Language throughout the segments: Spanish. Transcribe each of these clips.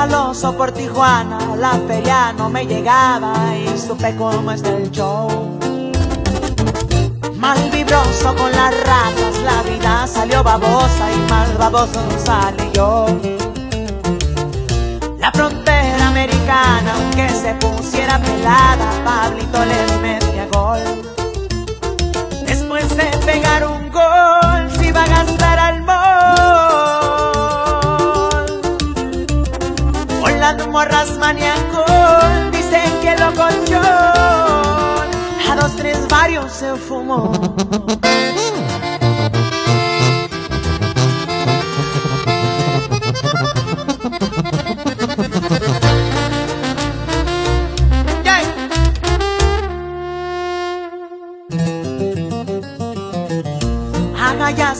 maloso por Tijuana, la feria no me llegaba y supe cómo está el show. Mal vibroso con las ratas, la vida salió babosa y mal baboso sale yo. La frontera americana, aunque se pusiera pelada, Pablito les metía gol. Morras maniacón, dicen que lo conchón. A dos, tres varios se fumó.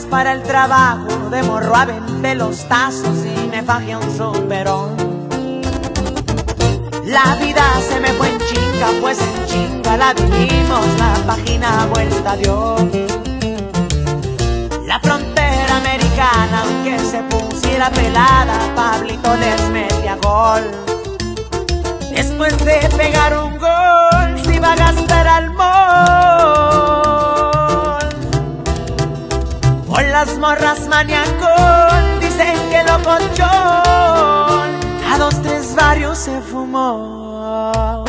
Para el trabajo, de morro a vender los tazos y me fajé un superón. La vida se me fue en chinga, pues en chinga la vivimos, la página vuelta dio. La frontera americana, aunque se pusiera pelada, Pablito les metía gol. Después de pegar un gol, se iba a gastar al mall. Por las morras maniacón, dicen que lo conchón. Se fumó.